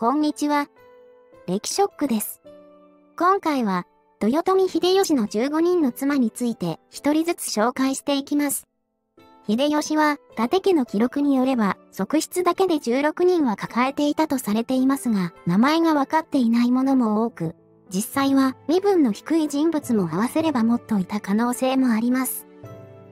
こんにちは。歴ショックです。今回は、豊臣秀吉の15人の妻について一人ずつ紹介していきます。秀吉は、伊達家の記録によれば、側室だけで16人は抱えていたとされていますが、名前が分かっていないものも多く、実際は身分の低い人物も合わせればもっといた可能性もあります。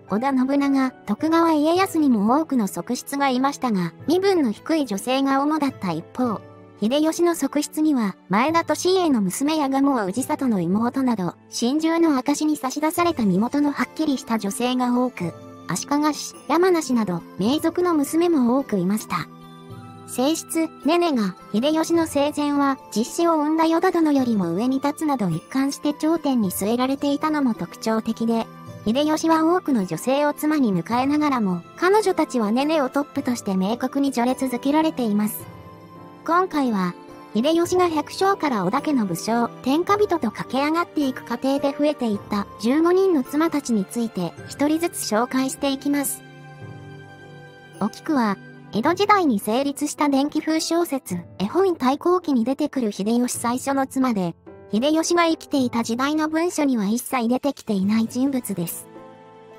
織田信長、徳川家康にも多くの側室がいましたが、身分の低い女性が主だった一方、秀吉の側室には、前田利家の娘や蒲生氏里の妹など、真珠の証に差し出された身元のはっきりした女性が多く、足利氏、山梨など、名族の娘も多くいました。正室、ネネが、秀吉の生前は、実子を産んだ与田殿よりも上に立つなど一貫して頂点に据えられていたのも特徴的で、秀吉は多くの女性を妻に迎えながらも、彼女たちはネネをトップとして明確に序列付けられています。今回は、秀吉が百姓から織田家の武将、天下人と駆け上がっていく過程で増えていった15人の妻たちについて一人ずつ紹介していきます。お菊は、江戸時代に成立した電気風小説、絵本対抗期に出てくる秀吉最初の妻で、秀吉が生きていた時代の文書には一切出てきていない人物です。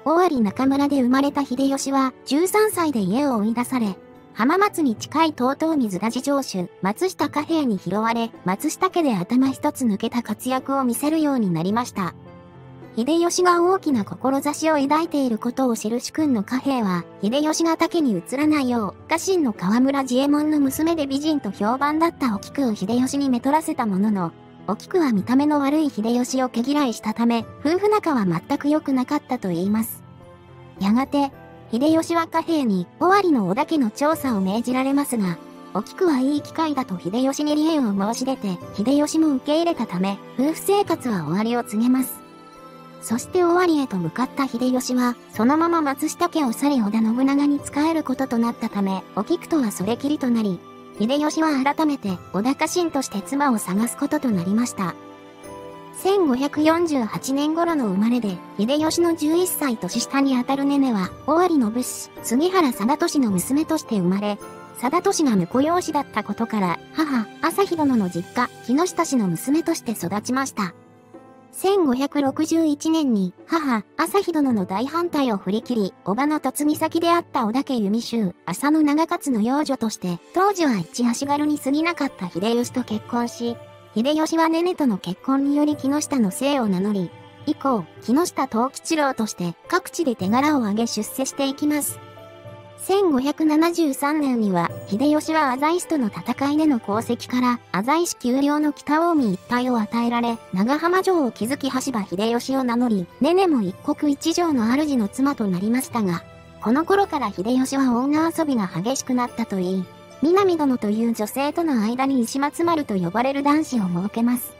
尾張中村で生まれた秀吉は13歳で家を追い出され、浜松に近い東東水田寺城主、松下貨幣に拾われ、松下家で頭一つ抜けた活躍を見せるようになりました。秀吉が大きな志を抱いていることを知る主君の貨幣は、秀吉が竹に移らないよう、家臣の河村自衛門の娘で美人と評判だったお菊を秀吉にめとらせたものの、お菊は見た目の悪い秀吉を毛嫌いしたため、夫婦仲は全く良くなかったと言います。やがて、秀吉は貨幣に尾張の織田家の調査を命じられますが、お菊はいい機会だと秀吉に離縁を申し出て、秀吉も受け入れたため、夫婦生活は終わりを告げます。そして尾張へと向かった秀吉は、そのまま松下家を去り織田信長に仕えることとなったため、お菊とはそれきりとなり、秀吉は改めて織田家臣として妻を探すこととなりました。1548年頃の生まれで、秀吉の11歳年下にあたるネネは、尾張の武士、杉原貞俊の娘として生まれ、貞俊が婿養子だったことから、母、朝日殿の実家、木下氏の娘として育ちました。1561年に母、朝日殿の大反対を振り切り、叔母の嫁ぎ先であった小田家弓州、浅野長勝の養女として、当時は一足軽に過ぎなかった秀吉と結婚し、秀吉はネネとの結婚により木下の姓を名乗り、以降、木下藤吉郎として各地で手柄を挙げ出世していきます。1573年には、秀吉は浅井氏との戦いでの功績から、浅井氏丘陵の北近江一帯を与えられ、長浜城を築き橋場秀吉を名乗り、ネネも一国一城の主の妻となりましたが、この頃から秀吉は女遊びが激しくなったといい、南殿という女性との間に石松丸と呼ばれる男子を設けます。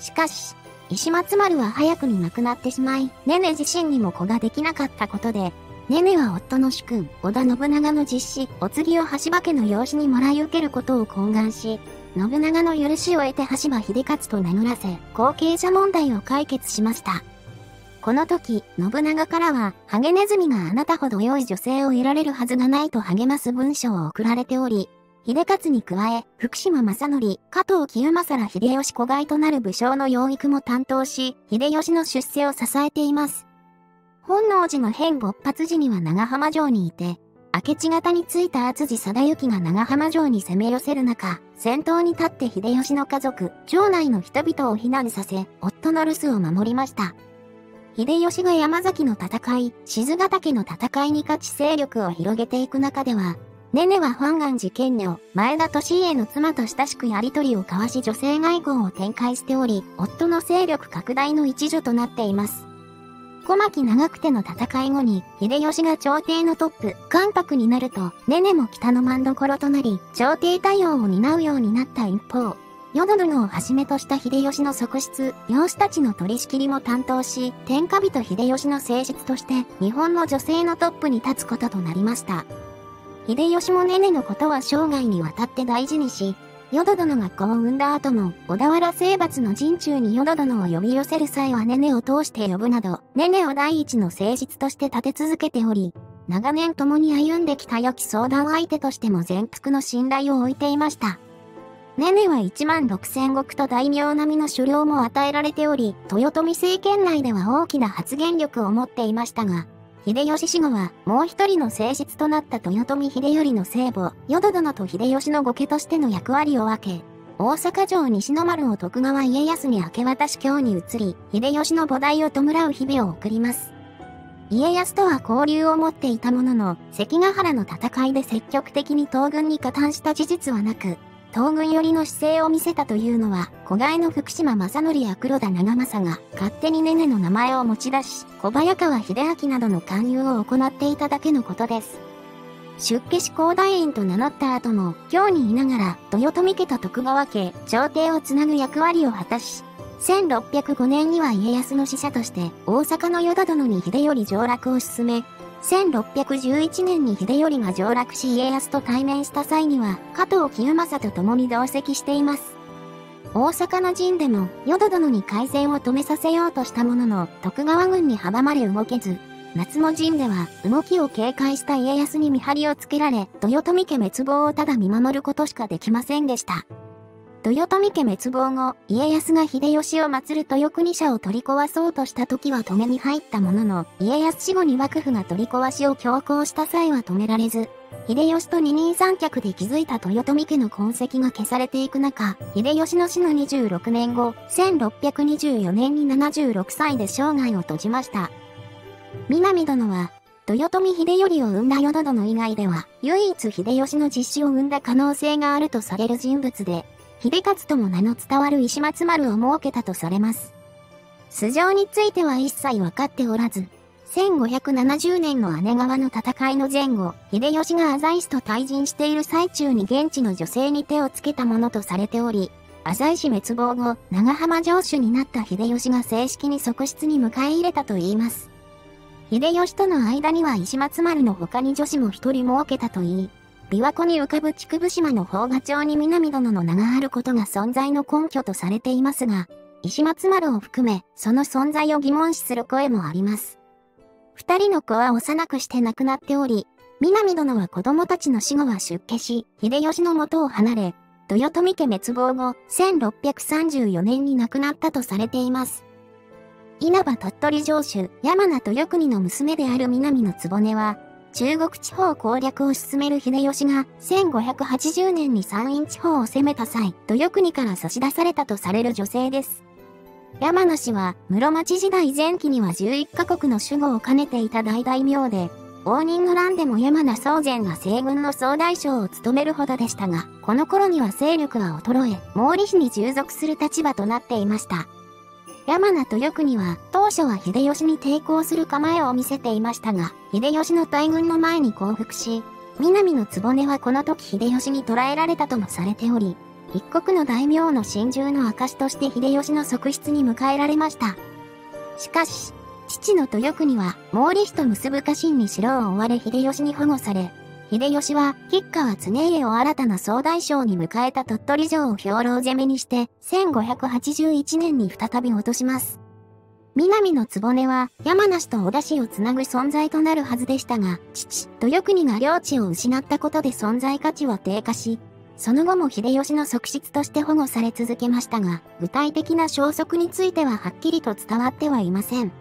しかし、石松丸は早くに亡くなってしまい、ネネ自身にも子ができなかったことで、ネネは夫の主君、織田信長の実子、お次を橋場家の養子にもらい受けることを懇願し、信長の許しを得て橋場秀勝と名乗らせ、後継者問題を解決しました。この時、信長からは、ハゲネズミがあなたほど良い女性を得られるはずがないと励ます文章を送られており、秀勝に加え、福島正則、加藤清正ら秀吉子外となる武将の養育も担当し、秀吉の出世を支えています。本能寺の変勃発時には長浜城にいて、明智型についた厚地貞行が長浜城に攻め寄せる中、先頭に立って秀吉の家族、城内の人々を避難させ、夫の留守を守りました。秀吉が山崎の戦い、静ヶ岳の戦いに勝ち勢力を広げていく中では、ネネは本願寺県女、前田利家の妻と親しくやりとりを交わし女性外交を展開しており、夫の勢力拡大の一助となっています。小牧長久手の戦い後に、秀吉が朝廷のトップ、関白になると、ネネも北の真所となり、朝廷対応を担うようになった一方、淀殿をはじめとした秀吉の側室、養子たちの取り仕切りも担当し、天下人秀吉の正室として、日本の女性のトップに立つこととなりました。秀吉もネネのことは生涯にわたって大事にし、淀殿が子を産んだ後も、小田原征伐の陣中に淀殿を呼び寄せる際はネネを通して呼ぶなど、ネネを第一の正室として立て続けており、長年共に歩んできた良き相談相手としても全幅の信頼を置いていました。ネネは1万6千石と大名並みの狩猟も与えられており、豊臣政権内では大きな発言力を持っていましたが、秀吉死後はもう一人の正室となった豊臣秀頼の聖母、淀殿と秀吉の御家としての役割を分け、大阪城西の丸を徳川家康に明け渡し京に移り、秀吉の菩提を弔う日々を送ります。家康とは交流を持っていたものの、関ヶ原の戦いで積極的に東軍に加担した事実はなく、東軍寄りの姿勢を見せたというのは、子飼いの福島正則や黒田長政が勝手にネネの名前を持ち出し、小早川秀明などの勧誘を行っていただけのことです。出家志向大院と名乗った後も、京にいながら、豊臣家と徳川家、朝廷をつなぐ役割を果たし、1605年には家康の使者として、大阪の与田殿に秀頼上洛を進め、1611年に秀頼が上洛し家康と対面した際には、加藤清正と共に同席しています。大阪の陣でも、淀殿に改善を止めさせようとしたものの、徳川軍に阻まれ動けず、夏の陣では、動きを警戒した家康に見張りをつけられ、豊臣家滅亡をただ見守ることしかできませんでした。豊臣家滅亡後、家康が秀吉を祀る豊国社を取り壊そうとした時は止めに入ったものの、家康死後に幕府が取り壊しを強行した際は止められず、秀吉と二人三脚で築いた豊臣家の痕跡が消されていく中、秀吉の死の26年後、1624年に76歳で生涯を閉じました。南殿は、豊臣秀頼を生んだ淀殿以外では、唯一秀吉の実施を生んだ可能性があるとされる人物で、秀勝とも名の伝わる石松丸を設けたとされます。素性については一切分かっておらず、1570年の姉川の戦いの前後、秀吉が浅井氏と対陣している最中に現地の女性に手をつけたものとされており、浅井氏滅亡後、長浜城主になった秀吉が正式に側室に迎え入れたといいます。秀吉との間には石松丸の他に女子も一人設けたといい、琵琶湖に浮かぶ竹生島の宝賀町に南殿の名があることが存在の根拠とされていますが、石松丸を含め、その存在を疑問視する声もあります。二人の子は幼くして亡くなっており、南殿は子供たちの死後は出家し、秀吉の元を離れ、豊臣家滅亡後、1634年に亡くなったとされています。稲葉鳥取城主、山名豊国の娘である南の局は、中国地方攻略を進める秀吉が1580年に山陰地方を攻めた際、豊国から差し出されたとされる女性です。山野氏は室町時代前期には11カ国の守護を兼ねていた大大名で、応仁の乱でも山名宗禅が西軍の総大将を務めるほどでしたが、この頃には勢力は衰え、毛利氏に従属する立場となっていました。山名豊国は当初は秀吉に抵抗する構えを見せていましたが、秀吉の大軍の前に降伏し、南の局はこの時秀吉に捕らえられたともされており、一国の大名の心中の証として秀吉の側室に迎えられました。しかし、父の豊国は毛利氏と結ぶ家臣に城を追われ秀吉に保護され、秀吉は、吉川常家を新たな総大将に迎えた鳥取城を兵糧攻めにして、1581年に再び落とします。南の局は、山梨と小田氏をつなぐ存在となるはずでしたが、父、豊国が領地を失ったことで存在価値は低下し、その後も秀吉の側室として保護され続けましたが、具体的な消息についてははっきりと伝わってはいません。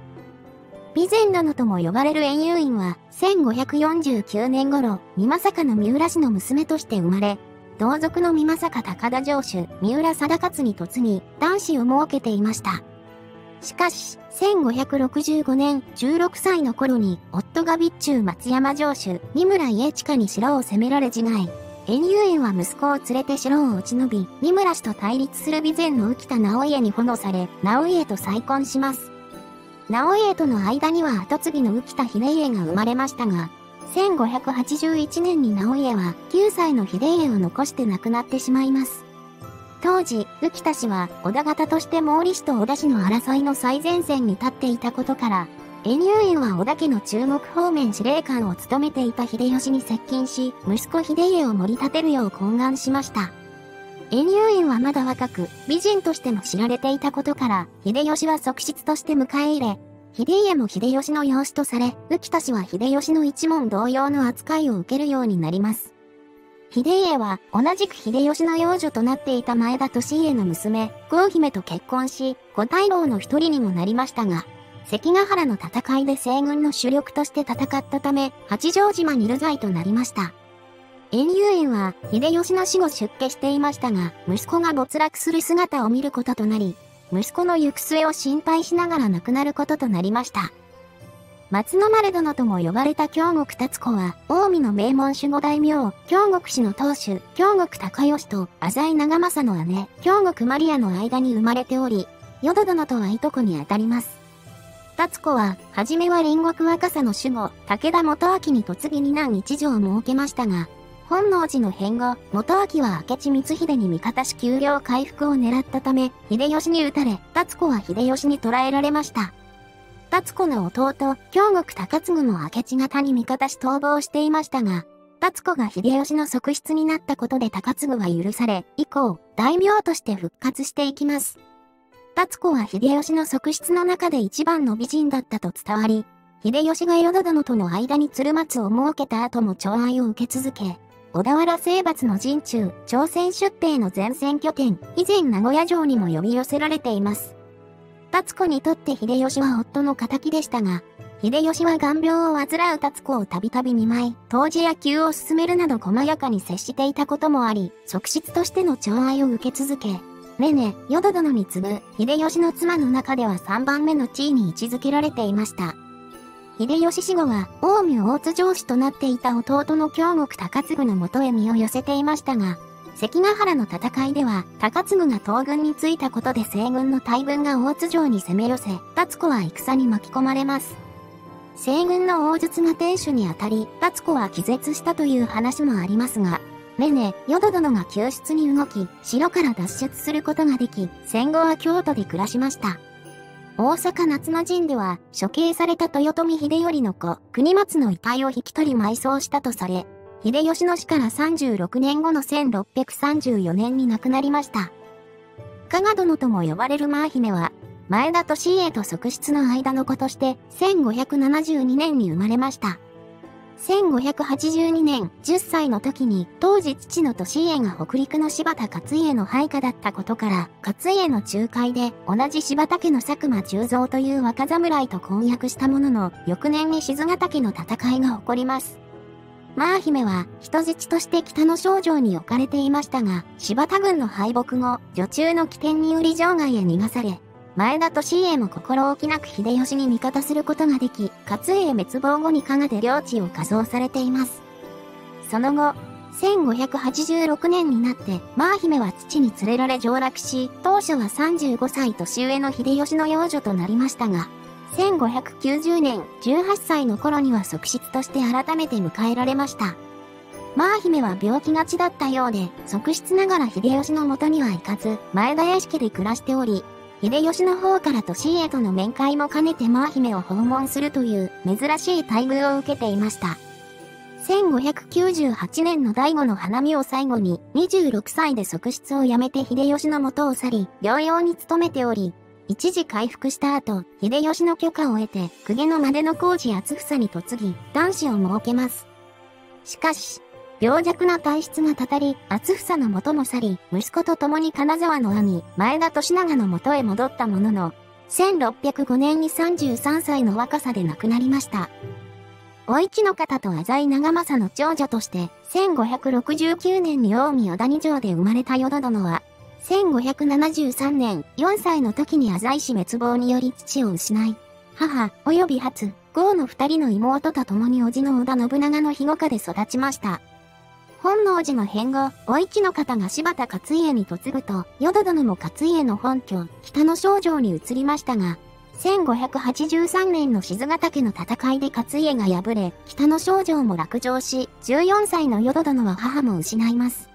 備前殿とも呼ばれる円遊院は、1549年頃、美政の三浦氏の娘として生まれ、同族の美政高田城主、三浦貞勝に嫁ぎ、男子を設けていました。しかし、1565年16歳の頃に、夫が備中松山城主、三村家近に城を攻められ自害。円遊園は息子を連れて城を落ち延び、三村氏と対立する備前の浮田直家に保護され、直家と再婚します。直家との間には後継ぎの浮田秀家が生まれましたが、1581年に直家は9歳の秀家を残して亡くなってしまいます。当時、浮田氏は織田方として毛利氏と織田氏の争いの最前線に立っていたことから、遠入園は織田家の中国方面司令官を務めていた秀吉に接近し、息子秀家を盛り立てるよう懇願しました。遠入園はまだ若く、美人としても知られていたことから、秀吉は側室として迎え入れ、秀家も秀吉の養子とされ、浮田氏は秀吉の一門同様の扱いを受けるようになります。秀家は同じく秀吉の養女となっていた前田利家の娘、郷姫と結婚し、五大老の一人にもなりましたが、関ヶ原の戦いで西軍の主力として戦ったため、八丈島に流罪となりました。遠遊園は秀吉の死後出家していましたが、息子が没落する姿を見ることとなり、息子の行く末を心配しながら亡くなることとなりました。松の丸殿とも呼ばれた京極達子は、近江の名門守護大名、京極氏の当主、京極高義と浅井長政の姉、京極マリアの間に生まれており、淀殿とはいとこにあたります。達子は、はじめは隣国若狭の守護、武田元明に嫁ぎに難一条を設けましたが、本能寺の変後、元明は明智光秀に味方し給料回復を狙ったため、秀吉に撃たれ、達子は秀吉に捕らえられました。達子の弟、京極高次も明智方に味方し逃亡していましたが、達子が秀吉の側室になったことで高次は許され、以降、大名として復活していきます。達子は秀吉の側室の中で一番の美人だったと伝わり、秀吉が淀殿との間に鶴松を設けた後も寵愛を受け続け、小田原征伐の陣中、朝鮮出兵の前線拠点、以前名古屋城にも呼び寄せられています。達子にとって秀吉は夫の仇でしたが、秀吉は眼病を患う達子をたびたび見舞い、当時野球を進めるなど細やかに接していたこともあり、側室としての寵愛を受け続け、ねね、淀殿に次ぐ、秀吉の妻の中では3番目の地位に位置づけられていました。秀吉死後は、近江大津城主となっていた弟の京極高次のもとへ身を寄せていましたが、関ヶ原の戦いでは、高次が東軍に着いたことで西軍の大軍が大津城に攻め寄せ、達子は戦に巻き込まれます。西軍の王術が天守に当たり、達子は気絶したという話もありますが、ねね、淀殿が救出に動き、城から脱出することができ、戦後は京都で暮らしました。大阪夏の陣では、処刑された豊臣秀頼の子、国松の遺体を引き取り埋葬したとされ、秀吉の死から36年後の1634年に亡くなりました。加賀殿とも呼ばれるマー姫は、前田利家と側室の間の子として、1572年に生まれました。1582年、10歳の時に、当時父の利家が北陸の柴田勝家の配下だったことから、勝家の仲介で、同じ柴田家の佐久間重蔵という若侍と婚約したものの、翌年に静ヶ岳の戦いが起こります。マー姫は人質として北の少女に置かれていましたが、柴田軍の敗北後、女中の起点により場外へ逃がされ、前田利家も心置きなく秀吉に味方することができ、勝家滅亡後に加賀で領地を仮装されています。その後、1586年になって、マー姫は父に連れられ上洛し、当初は35歳年上の秀吉の養女となりましたが、1590年18歳の頃には側室として改めて迎えられました。マー姫は病気がちだったようで、側室ながら秀吉の元には行かず、前田屋敷で暮らしており、秀吉の方から利家との面会も兼ねてマー姫を訪問するという珍しい待遇を受けていました。1598年の第五の花見を最後に26歳で側室を辞めて秀吉の元を去り、療養に努めており、一時回復した後、秀吉の許可を得て、公家のまでの工事厚房に嫁ぎ、男子を設けます。しかし、病弱な体質がたたり、厚房の元も去り、息子と共に金沢の兄、前田利長の元へ戻ったものの、1605年に33歳の若さで亡くなりました。お市の方と浅井長政の長女として、1569年に近江小谷城で生まれた淀殿は、1573年、4歳の時に浅井氏滅亡により父を失い、母、及び初、郷の二人の妹と共に叔父の織田信長の庇護下で育ちました。本能寺の変後、お市の方が柴田勝家に嫁ぐと、淀殿も勝家の本拠、北の少城に移りましたが、1583年の静ヶ岳の戦いで勝家が敗れ、北の少城も落城し、14歳の淀殿は母も失います。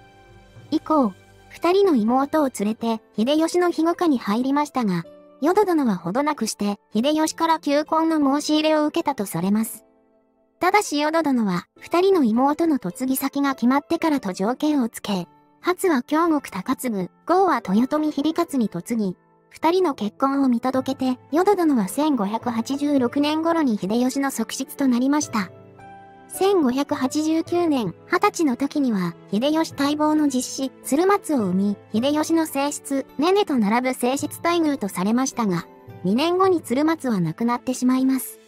以降、二人の妹を連れて、秀吉の庇護下に入りましたが、淀殿はほどなくして、秀吉から求婚の申し入れを受けたとされます。ただし淀殿は、二人の妹の嫁ぎ先が決まってからと条件をつけ、初は京極高次、後は豊臣秀勝に嫁ぎ、二人の結婚を見届けて、淀殿は1586年頃に秀吉の側室となりました。1589年、20歳の時には、秀吉待望の実子、鶴松を生み、秀吉の性質、ねねと並ぶ性質待遇とされましたが、2年後に鶴松は亡くなってしまいます。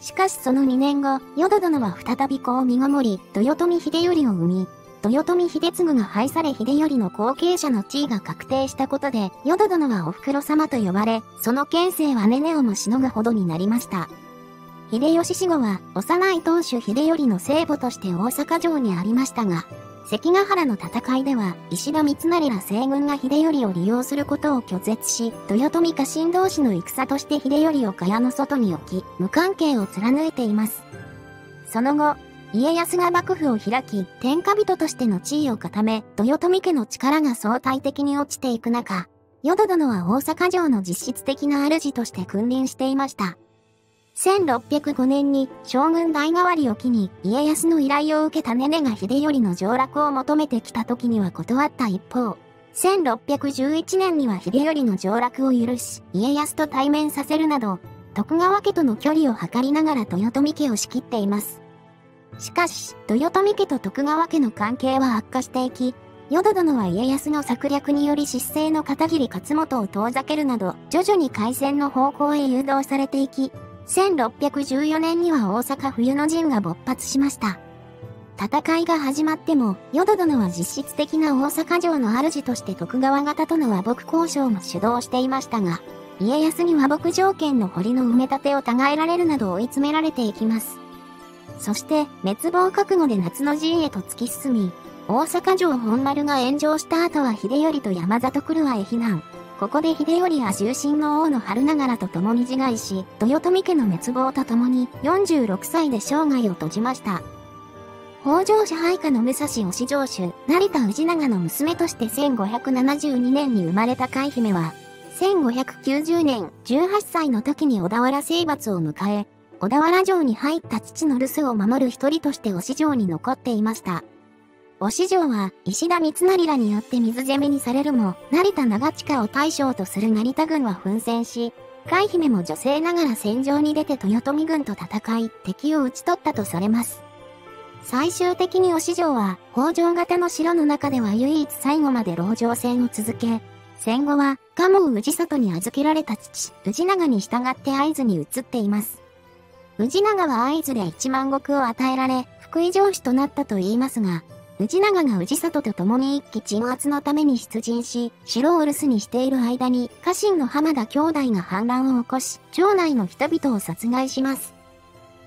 しかしその2年後、淀殿は再び子を身ごもり、豊臣秀頼を生み、豊臣秀次が廃され秀頼の後継者の地位が確定したことで、淀殿はお袋様と呼ばれ、その県政はネネをもしのぐほどになりました。秀吉死後は、幼い当主秀頼の聖母として大阪城にありましたが、関ヶ原の戦いでは、石田三成ら西軍が秀頼を利用することを拒絶し、豊臣家臣同士の戦として秀頼を蚊帳の外に置き、無関係を貫いています。その後、家康が幕府を開き、天下人としての地位を固め、豊臣家の力が相対的に落ちていく中、淀殿は大阪城の実質的な主として君臨していました。1605年に将軍代替わりを機に家康の依頼を受けたネネが秀頼の上洛を求めてきた時には断った一方、1611年には秀頼の上洛を許し、家康と対面させるなど、徳川家との距離を測りながら豊臣家を仕切っています。しかし、豊臣家と徳川家の関係は悪化していき、淀殿は家康の策略により失勢の片桐勝元を遠ざけるなど、徐々に海戦の方向へ誘導されていき、1614年には大阪冬の陣が勃発しました。戦いが始まっても、淀殿は実質的な大阪城の主として徳川方との和睦交渉も主導していましたが、家康に和睦条件の堀の埋め立てを違えられるなど追い詰められていきます。そして、滅亡覚悟で夏の陣へと突き進み、大阪城本丸が炎上した後は秀頼と山里来るわへ避難。ここで秀頼や重臣の王の春ながらと共に自害し、豊臣家の滅亡と共に46歳で生涯を閉じました。北条支配下の武蔵押城主、成田氏長の娘として1572年に生まれた海姫は、1590年18歳の時に小田原征伐を迎え、小田原城に入った父の留守を守る一人として押城に残っていました。押城は石田三成らによって水攻めにされるも、成田長近を大将とする成田軍は奮戦し、海姫も女性ながら戦場に出て豊臣軍と戦い、敵を討ち取ったとされます。最終的に押城は、北条型の城の中では唯一最後まで籠城戦を続け、戦後は、蒲生氏里に預けられた父、氏長に従って合図に移っています。氏長は合図で一万石を与えられ、福井城主となったと言いますが、氏長が氏里と共に一騎鎮圧のために出陣し、城を留守にしている間に、家臣の浜田兄弟が反乱を起こし、町内の人々を殺害します。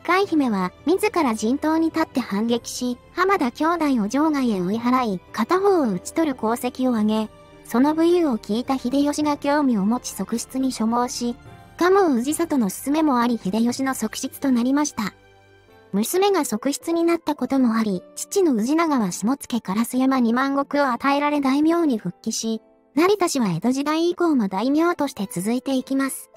海姫は、自ら陣頭に立って反撃し、浜田兄弟を場外へ追い払い、片方を討ち取る功績を挙げ、その武勇を聞いた秀吉が興味を持ち側室に所望し、蒲生氏里の勧めもあり秀吉の側室となりました。娘が側室になったこともあり、父の氏長は下野烏山2万石を与えられ大名に復帰し、成田氏は江戸時代以降も大名として続いていきます。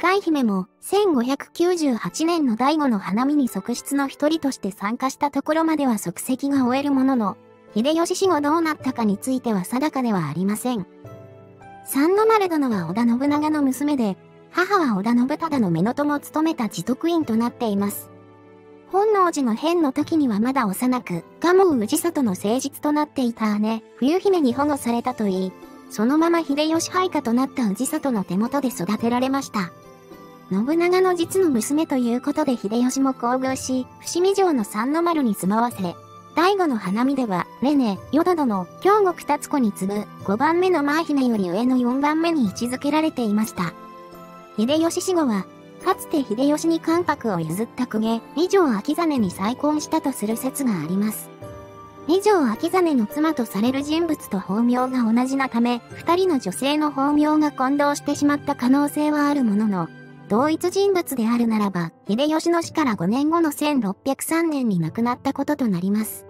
海姫も1598年の第五の花見に側室の一人として参加したところまでは即席が終えるものの、秀吉死後どうなったかについては定かではありません。三の丸殿は織田信長の娘で、母は織田信忠の目のも務めた持徳院となっています。本能寺の変の時にはまだ幼く、蒲生氏里の誠実となっていた姉、冬姫に保護されたといい、そのまま秀吉配下となった氏里の手元で育てられました。信長の実の娘ということで秀吉も厚遇し、伏見城の三の丸に住まわせ、第五の花見では、レネ、淀殿、京極達子に次ぐ5番目の前姫より上の4番目に位置づけられていました。秀吉死後は、かつて秀吉に関白を譲った公家、二条秋実に再婚したとする説があります。二条秋実の妻とされる人物と法名が同じなため、二人の女性の法名が混同してしまった可能性はあるものの、同一人物であるならば、秀吉の死から5年後の1603年に亡くなったこととなります。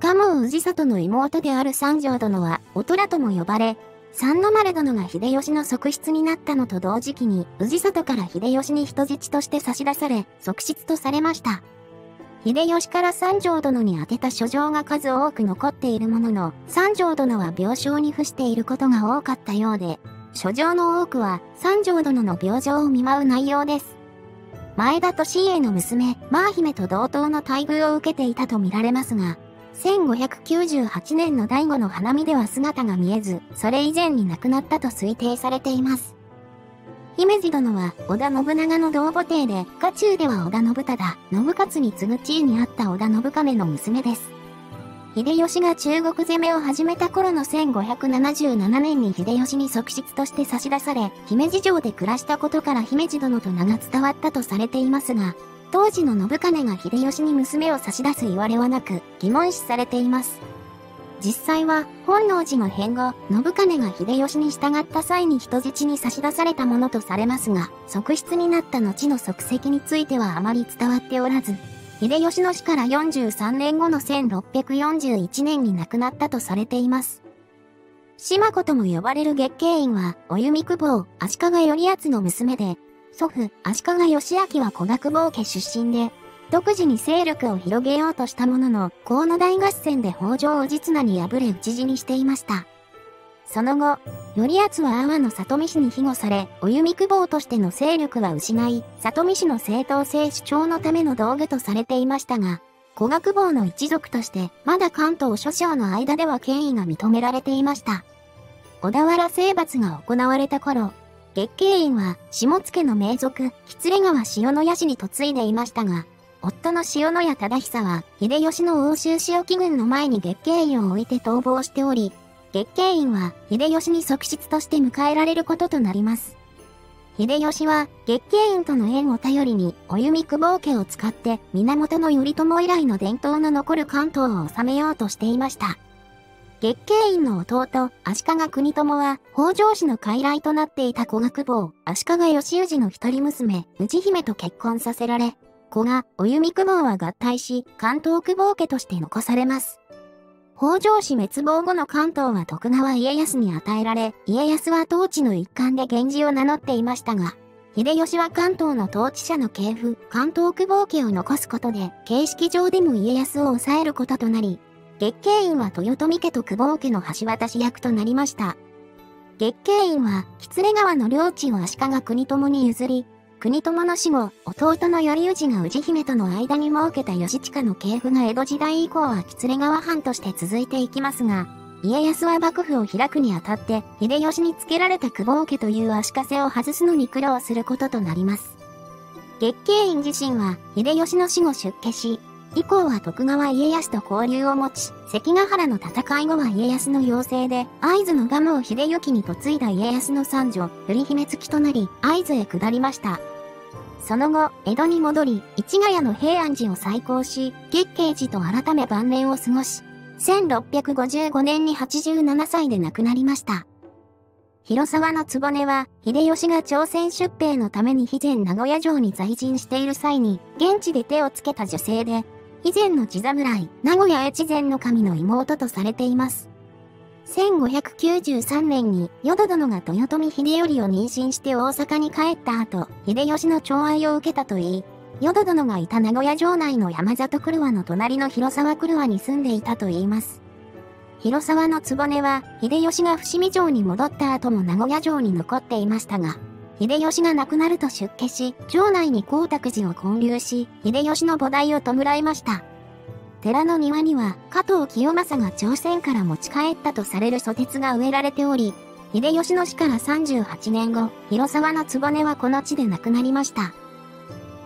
蒲生氏里の妹である三条殿は、おとらとも呼ばれ、三の丸殿が秀吉の側室になったのと同時期に、氏里から秀吉に人質として差し出され、側室とされました。秀吉から三条殿に宛てた書状が数多く残っているものの、三条殿は病床に伏していることが多かったようで、書状の多くは三条殿の病状を見舞う内容です。前田利家の娘、マー姫と同等の待遇を受けていたとみられますが、1598年の第五の花見では姿が見えず、それ以前に亡くなったと推定されています。姫路殿は織田信長の同母弟で、家中では織田信忠、信勝に次ぐ地位にあった織田信亀の娘です。秀吉が中国攻めを始めた頃の1577年に秀吉に側室として差し出され、姫路城で暮らしたことから姫路殿と名が伝わったとされていますが、当時の信金が秀吉に娘を差し出す言われはなく、疑問視されています。実際は、本能寺の変後、信金が秀吉に従った際に人質に差し出されたものとされますが、側室になった後の即席についてはあまり伝わっておらず、秀吉の死から43年後の1641年に亡くなったとされています。島子とも呼ばれる月経院は、お弓久保、足利頼厚の娘で、祖父、足利義明は古学坊家出身で、独自に勢力を広げようとしたものの、河野大合戦で北条氏綱に敗れ討ち死にしていました。その後、頼厚は阿波の里見氏に庇護され、お弓久保としての勢力は失い、里見氏の正当性主張のための道具とされていましたが、古学坊の一族として、まだ関東諸将の間では権威が認められていました。小田原征伐が行われた頃、月経院は下野の名族、吉連川塩野谷氏に嫁いでいましたが、夫の塩野谷忠久は、秀吉の欧州塩木軍の前に月経院を置いて逃亡しており、月経院は秀吉に側室として迎えられることとなります。秀吉は月経院との縁を頼りにお弓久保家を使って源頼朝以来の伝統の残る関東を治めようとしていました。月経院の弟、足利国友は、北条氏の傀儡となっていた古学坊、足利義氏の一人娘、氏姫と結婚させられ、子が、お弓久保は合体し、関東久保家として残されます。北条氏滅亡後の関東は徳川家康に与えられ、家康は統治の一環で源氏を名乗っていましたが、秀吉は関東の統治者の系譜、関東久保家を残すことで、形式上でも家康を抑えることとなり、月経院は豊臣家と久保家の橋渡し役となりました。月経院は、吉連川の領地を足利国友に譲り、国友の死後、弟の頼氏が氏姫との間に設けた義親の系譜が江戸時代以降は吉連川藩として続いていきますが、家康は幕府を開くにあたって、秀吉につけられた久保家という足かせを外すのに苦労することとなります。月経院自身は、秀吉の死後出家し、以降は徳川家康と交流を持ち、関ヶ原の戦い後は家康の要請で、会津の蒲生秀行に嫁いだ家康の三女、栗姫付きとなり、会津へ下りました。その後、江戸に戻り、市ヶ谷の平安寺を再興し、月慶寺と改め晩年を過ごし、1655年に87歳で亡くなりました。広沢の局は、秀吉が朝鮮出兵のために以前名古屋城に在陣している際に、現地で手をつけた女性で、以前の地侍、名古屋越前の神の妹とされています。1593年に、淀殿が豊臣秀頼を妊娠して大阪に帰った後、秀吉の寵愛を受けたといい、淀殿がいた名古屋城内の山里車の隣の広沢車に住んでいたといいます。広沢の局は、秀吉が伏見城に戻った後も名古屋城に残っていましたが、秀吉が亡くなると出家し、城内に光沢寺を建立し、秀吉の菩提を弔いました。寺の庭には加藤清正が朝鮮から持ち帰ったとされる蘇鉄が植えられており、秀吉の死から38年後、広沢の局はこの地で亡くなりました。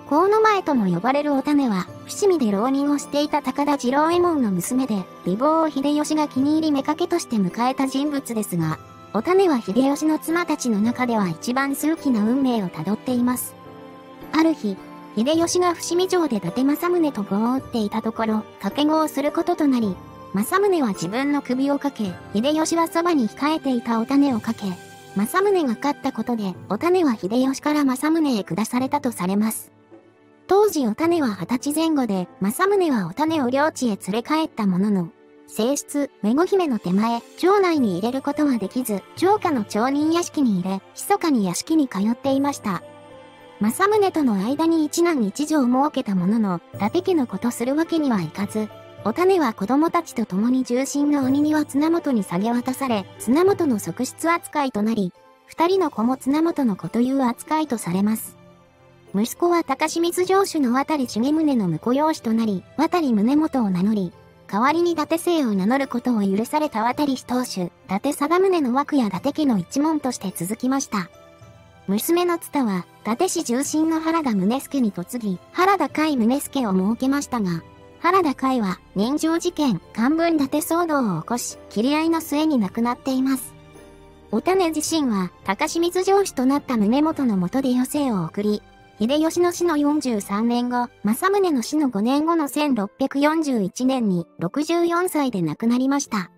河野前とも呼ばれるお種は、伏見で浪人をしていた高田次郎右衛門の娘で、美貌を秀吉が気に入り妾として迎えた人物ですが、お種は秀吉の妻たちの中では一番数奇な運命をたどっています。ある日、秀吉が伏見城で伊達政宗と碁を打っていたところ、掛け碁をすることとなり、政宗は自分の首をかけ、秀吉はそばに控えていたお種をかけ、政宗が勝ったことで、お種は秀吉から政宗へ下されたとされます。当時お種は二十歳前後で、政宗はお種を領地へ連れ帰ったものの、正室、メゴ姫の手前、城内に入れることはできず、城下の町人屋敷に入れ、密かに屋敷に通っていました。政宗との間に一男一女を設けたものの、伊達家のことするわけにはいかず、お種は子供たちと共に重臣の鬼庭綱本に下げ渡され、綱本の側室扱いとなり、二人の子も綱本の子という扱いとされます。息子は高清水城主の渡重宗の婿養子となり、渡宗元を名乗り、代わりに伊達姓を名乗ることを許された渡氏当主、伊達貞宗の枠や伊達家の一門として続きました。娘のツタは、伊達氏重臣の原田宗助に嫁ぎ、原田海宗助を設けましたが、原田海は人情事件、漢文伊達騒動を起こし、切り合いの末に亡くなっています。お種自身は、高清水城主となった宗元の下で余生を送り、秀吉の死の43年後、政宗の死の5年後の1641年に64歳で亡くなりました。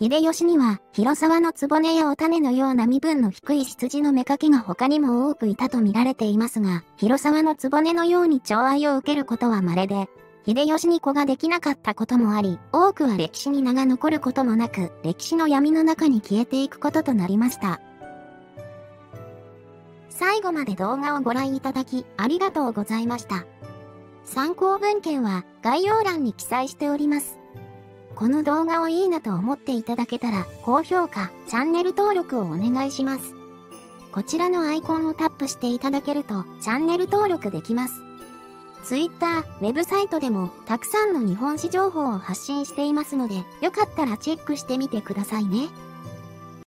秀吉には、広沢の局やお種のような身分の低い羊の妾が他にも多くいたと見られていますが、広沢の局のように寵愛を受けることは稀で、秀吉に子ができなかったこともあり、多くは歴史に名が残ることもなく、歴史の闇の中に消えていくこととなりました。最後まで動画をご覧いただき、ありがとうございました。参考文献は概要欄に記載しております。この動画をいいなと思っていただけたら、高評価、チャンネル登録をお願いします。こちらのアイコンをタップしていただけると、チャンネル登録できます。Twitter、ウェブサイトでもたくさんの日本史情報を発信していますので、よかったらチェックしてみてくださいね。